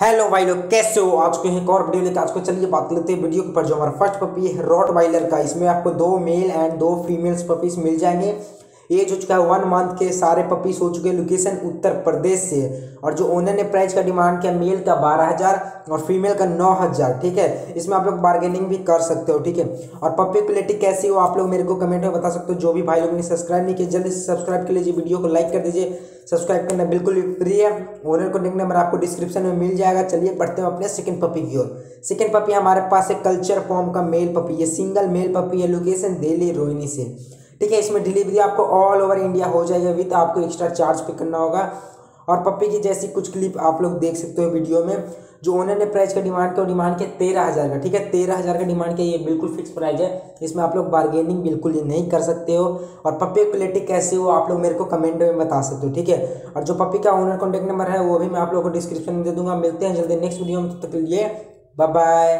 Hello भाई लोग, कैसे हो? आज को एक और वीडियो लेकर आज को चलिए बात लेते हैं वीडियो के ऊपर जो हमारा फ़र्स्ट पपी है रॉट वाइलर का। इसमें आपको दो मेल एंड दो फीमेल्स पपीज मिल जाएँगे। एज हो चुका है वन मंथ के सारे पपीस हो चुके हैं लोकेशन उत्तर प्रदेश से। और जो ओनर ने प्राइस का डिमांड किया मेल का बारह हज़ार और फीमेल का नौ हज़ार, ठीक है? इसमें आप लोग बार्गेनिंग भी कर सकते हो, ठीक है? और पप्पी क्वालिटी कैसी हो, आप लोग मेरे को कमेंट में बता सकते हो। जो भी भाई लोग ने सब्सक्राइब नहीं किया, जल्दी से सब्सक्राइब कर लीजिए वीडियो को लाइक कर दीजिए। सब्सक्राइब करना बिल्कुल फ्री है। ओनर को लिंक नंबर आपको डिस्क्रिप्शन में मिल जाएगा। चलिए बढ़ते हैं अपने सेकंड पपी की ओर। सेकंड पपी हमारे पास है कल्चर फॉर्म का मेल पपी है सिंगल मेल पपी है लोकेशन दिल्ली रोहिणी से। ठीक है इसमें डिलीवरी आपको ऑल ओवर इंडिया हो जाएगा। विथ आपको एक्स्ट्रा चार्ज पे करना होगा। और पप्पी की जैसी कुछ क्लिप आप लोग देख सकते हो वीडियो में, जो ओनर ने प्राइस का डिमांड किया डिमांड किया तेरह हज़ार का, ठीक है? तेरह हज़ार का डिमांड किया, ये बिल्कुल फिक्स प्राइस है। इसमें आप लोग बार्गेनिंग बिल्कुल ही नहीं कर सकते हो। और पप्पी की क्वालिटी कैसी हो आप लोग मेरे को कमेंट में बता सकते हो, ठीक है? और जो पप्पी का ओनर कॉन्टैक्ट नंबर है, वो भी मैं आप लोग को डिस्क्रिप्शन में दे दूँगा। मिलते हैं जल्दी नेक्स्ट वीडियो में, तब तक लिए बाय बाय